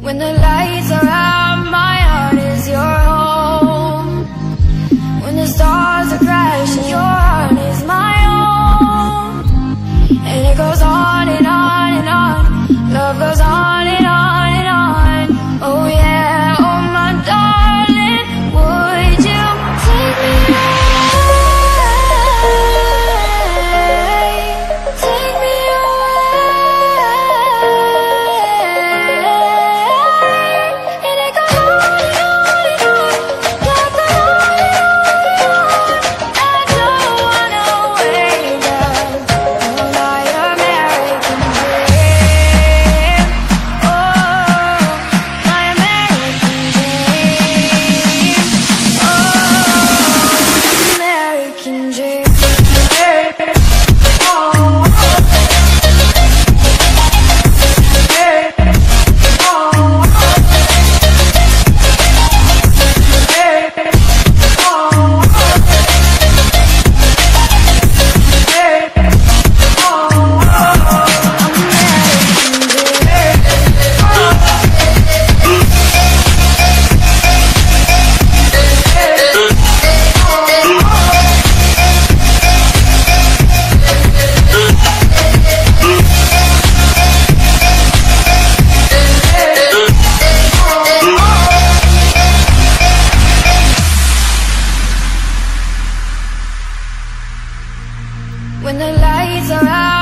When the lights are out When the lights are out.